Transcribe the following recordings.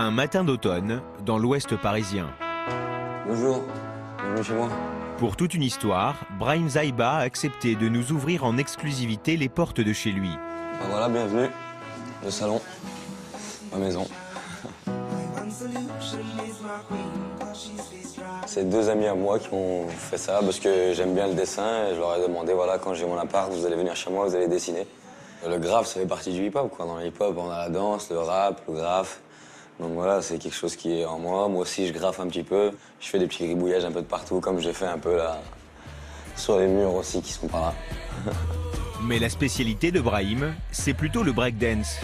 Un matin d'automne, dans l'ouest parisien. Bonjour, bienvenue chez moi. Pour toute une histoire, Brahim Zaiba a accepté de nous ouvrir en exclusivité les portes de chez lui. Ben voilà, bienvenue. Le salon, ma maison. C'est deux amis à moi qui ont fait ça parce que j'aime bien le dessin et je leur ai demandé voilà quand j'ai mon appart vous allez venir chez moi vous allez dessiner. Le graphe ça fait partie du hip-hop quoi. Dans le hip-hop on a la danse, le rap, le graphe. Donc voilà c'est quelque chose qui est en moi. Moi aussi je graffe un petit peu. Je fais des petits gribouillages un peu de partout comme j'ai fait un peu là sur les murs aussi qui sont par là. Mais la spécialité de Brahim, c'est plutôt le breakdance.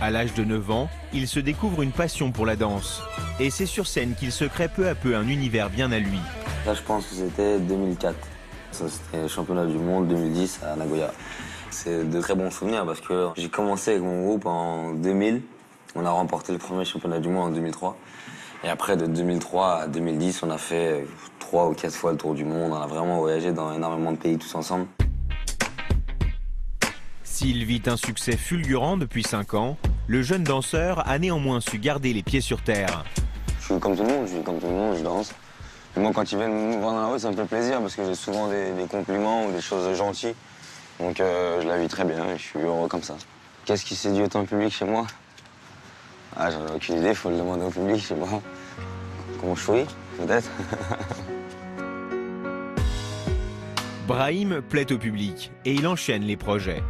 À l'âge de 9 ans, il se découvre une passion pour la danse. Et c'est sur scène qu'il se crée peu à peu un univers bien à lui. Là, je pense que c'était 2004. Ça, c'était le championnat du monde 2010 à Nagoya. C'est de très bons souvenirs parce que j'ai commencé avec mon groupe en 2000. On a remporté le premier championnat du monde en 2003. Et après, de 2003 à 2010, on a fait trois ou quatre fois le tour du monde. On a vraiment voyagé dans énormément de pays tous ensemble. S'il vit un succès fulgurant depuis 5 ans, le jeune danseur a néanmoins su garder les pieds sur terre. Je suis comme tout le monde, je suis comme tout le monde, je danse. Et moi, quand ils viennent me voir dans la rue, ça me fait plaisir parce que j'ai souvent des, compliments ou des choses gentilles. Donc euh, je la vis très bien et je suis heureux comme ça. Qu'est-ce qui séduit autant le public chez moi? Ah, j'en ai aucune idée, il faut le demander au public, je sais pas. Comment je peut-être Brahim plaît au public et il enchaîne les projets.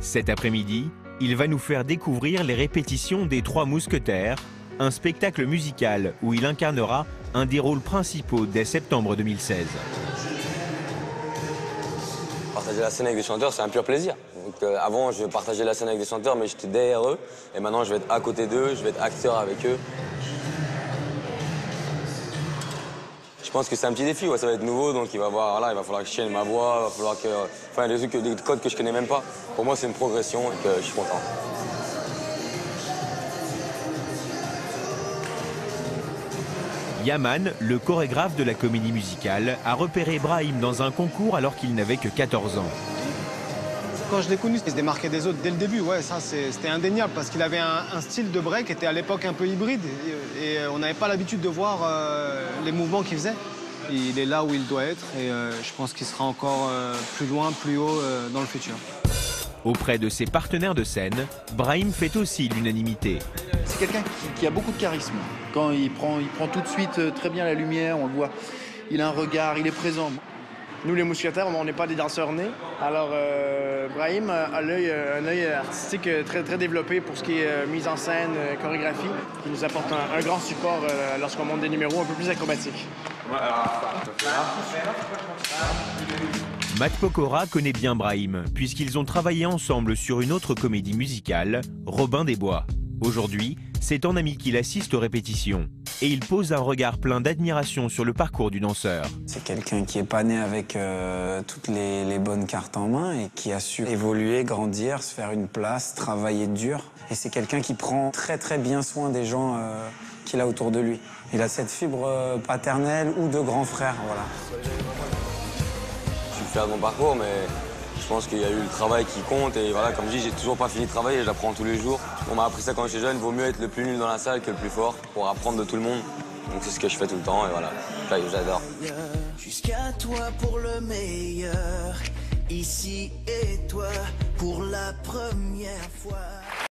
Cet après-midi, il va nous faire découvrir les répétitions des Trois Mousquetaires, un spectacle musical où il incarnera un des rôles principaux dès septembre 2016. Partager la scène avec des chanteurs, c'est un pur plaisir. Euh, avant, je partageais la scène avec des chanteurs, mais j'étais derrière eux. Et maintenant, je vais être à côté d'eux, je vais être acteur avec eux. Je pense que c'est un petit défi, ça va être nouveau, donc il va, voir, il va falloir que je tienne ma voix, il va falloir que. Enfin, des, des codes que je connais même pas. Pour moi, c'est une progression et que je suis content. Yaman, le chorégraphe de la comédie musicale, a repéré Brahim dans un concours alors qu'il n'avait que 14 ans. Quand je l'ai connu, il se démarquait des autres dès le début. Ouais, ça, c'était indéniable parce qu'il avait un, style de break qui était à l'époque un peu hybride. Et, on n'avait pas l'habitude de voir euh, les mouvements qu'il faisait. Il est là où il doit être et euh, je pense qu'il sera encore euh, plus loin, plus haut dans le futur. Auprès de ses partenaires de scène, Brahim fait aussi l'unanimité. C'est quelqu'un qui, a beaucoup de charisme. Quand il prend, il prend tout de suite très bien la lumière, on le voit. Il a un regard, il est présent. Nous, les mousquetaires, on n'est pas des danseurs nés. Alors, euh, Brahim a un œil artistique très, très développé pour ce qui est euh, mise en scène, euh, chorégraphie. Il nous apporte un, grand support lorsqu'on monte des numéros un peu plus acrobatiques. Matt Pokora connaît bien Brahim, puisqu'ils ont travaillé ensemble sur une autre comédie musicale, Robin des Bois. Aujourd'hui, c'est en ami qu'il assiste aux répétitions et il pose un regard plein d'admiration sur le parcours du danseur. C'est quelqu'un qui est pas né avec euh, toutes les, bonnes cartes en main et qui a su évoluer, grandir, se faire une place, travailler dur. Et c'est quelqu'un qui prend très très bien soin des gens euh, qu'il a autour de lui. Il a cette fibre euh, paternelle ou de grand frère, voilà. Je suis fier de mon parcours, mais je pense qu'il y a eu le travail qui compte et voilà, comme je dis, j'ai toujours pas fini de travailler, je l'apprends tous les jours. On m'a appris ça quand j'étais jeune, vaut mieux être le plus nul dans la salle que le plus fort pour apprendre de tout le monde. Donc c'est ce que je fais tout le temps et voilà, j'adore. Jusqu'à toi pour le meilleur, ici et toi pour la première fois.